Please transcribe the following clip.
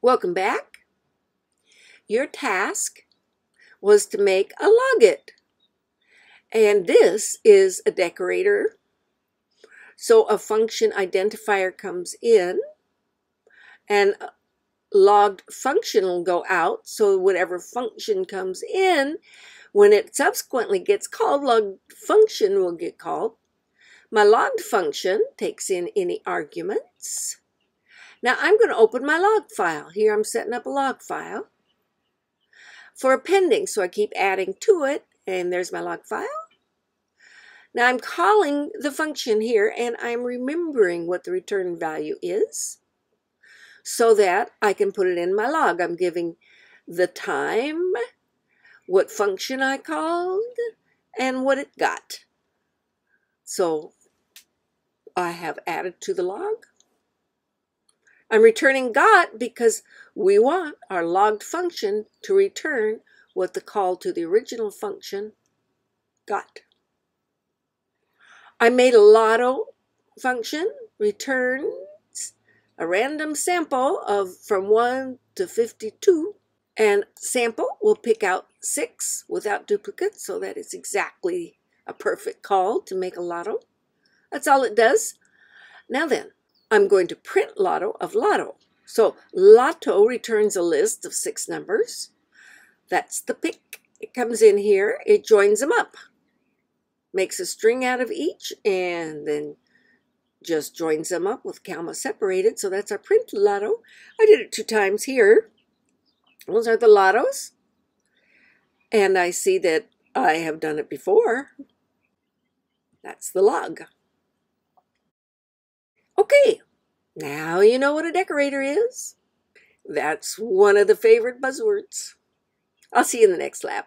Welcome back. Your task was to make a logit. And this is a decorator. So a function identifier comes in and logged function will go out. So whatever function comes in, when it subsequently gets called, logged function will get called. My logged function takes in any arguments. Now I'm going to open my log file. Here I'm setting up a log file for appending. So I keep adding to it and there's my log file. Now I'm calling the function here and I'm remembering what the return value is so that I can put it in my log. I'm giving the time, what function I called, and what it got. So I have added to the log. I'm returning got because we want our logged function to return what the call to the original function got. I made a lotto function returns a random sample of from 1 to 52 and sample will pick out 6 without duplicates so that it's exactly a perfect call to make a lotto. That's all it does. Now then, I'm going to print lotto of lotto. So lotto returns a list of six numbers. That's the pick. It comes in here. It joins them up. Makes a string out of each and then just joins them up with comma separated. So that's our print lotto. I did it two times here. Those are the lottos. And I see that I have done it before. That's the log. Okay, now you know what a decorator is. That's one of the favorite buzzwords. I'll see you in the next lab.